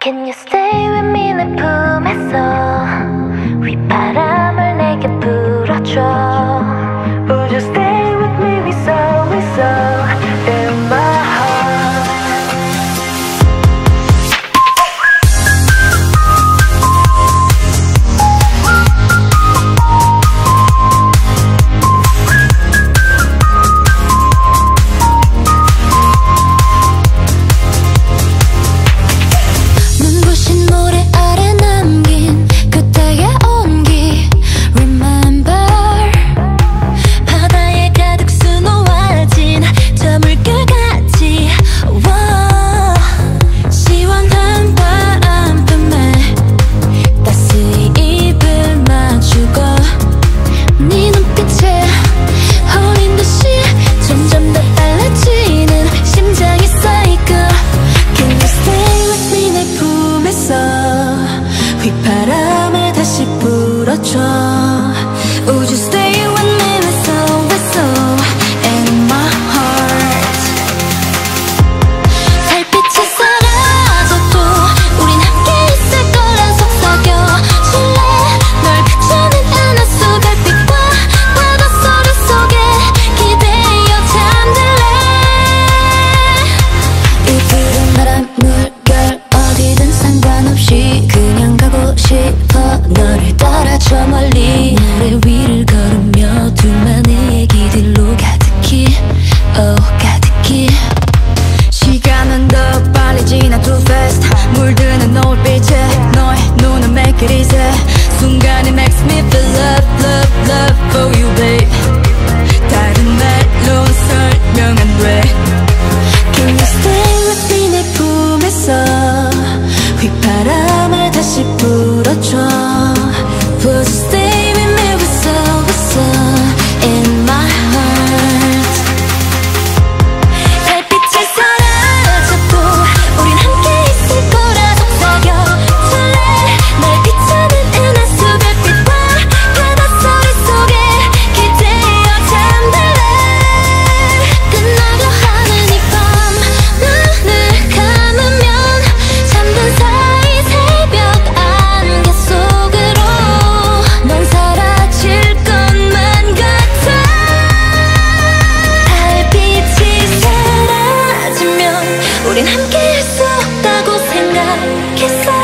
Can you stay with me and pull my soul? We Would you stay 휘파람. Kiss